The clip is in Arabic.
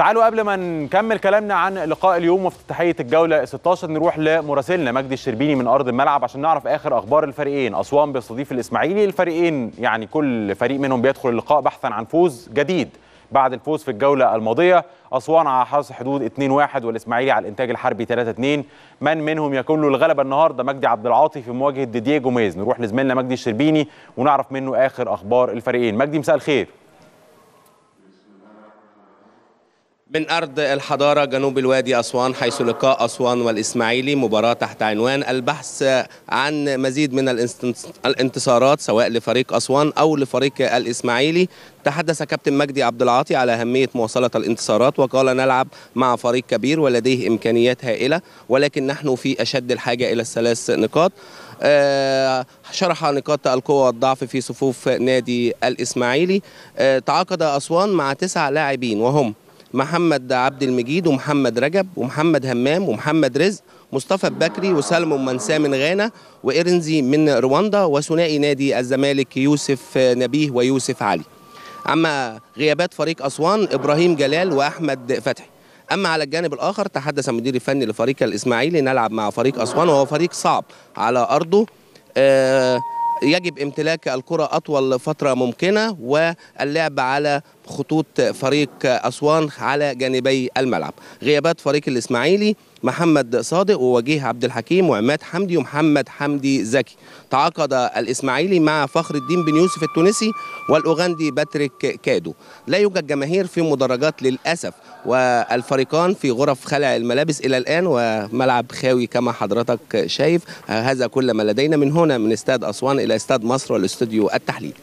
تعالوا قبل ما نكمل كلامنا عن لقاء اليوم وافتتاحيه الجولة 16 نروح لمراسلنا مجدي الشربيني من أرض الملعب عشان نعرف آخر أخبار الفريقين. أسوان بيستضيف الإسماعيلي الفريقين يعني كل فريق منهم بيدخل اللقاء بحثا عن فوز جديد بعد الفوز في الجولة الماضية. أسوان على حظ حدود 2-1 والإسماعيلي على الإنتاج الحربي 3-2 من منهم يكون له الغلبة النهارده مجدي عبد العاطي في مواجهة ديديه جوميز نروح لزميلنا مجدي الشربيني ونعرف منه آخر أخبار الفريقين. مجدي مساء الخير. من أرض الحضارة جنوب الوادي أسوان حيث لقاء أسوان والإسماعيلي مباراة تحت عنوان البحث عن مزيد من الانتصارات سواء لفريق أسوان أو لفريق الإسماعيلي. تحدث كابتن مجدي عبد العاطي على أهمية مواصلة الانتصارات وقال نلعب مع فريق كبير ولديه إمكانيات هائلة ولكن نحن في أشد الحاجة إلى الثلاث نقاط. آه شرح نقاط القوة والضعف في صفوف نادي الإسماعيلي. آه تعاقد أسوان مع تسع لاعبين وهم محمد عبد المجيد ومحمد رجب ومحمد همام ومحمد رزق مصطفى البكري وسلم منساه من غانا وإرنزي من رواندا وثنائي نادي الزمالك يوسف نبيه ويوسف علي. أما غيابات فريق أسوان إبراهيم جلال وأحمد فتحي. أما على الجانب الآخر تحدث المدير الفني لفريق الإسماعيلي نلعب مع فريق أسوان وهو فريق صعب على أرضه. آه يجب امتلاك الكرة أطول فترة ممكنة واللعب على خطوط فريق أسوان على جانبي الملعب. غيابات فريق الإسماعيلي محمد صادق ووجيه عبد الحكيم وعماد حمدي ومحمد حمدي زكي. تعاقد الإسماعيلي مع فخر الدين بن يوسف التونسي والأوغندي باتريك كادو. لا يوجد جماهير في مدرجات للأسف والفريقان في غرف خلع الملابس إلى الآن وملعب خاوي كما حضرتك شايف. هذا كل ما لدينا من هنا من استاد أسوان إلى استاد مصر والأستوديو التحليلي.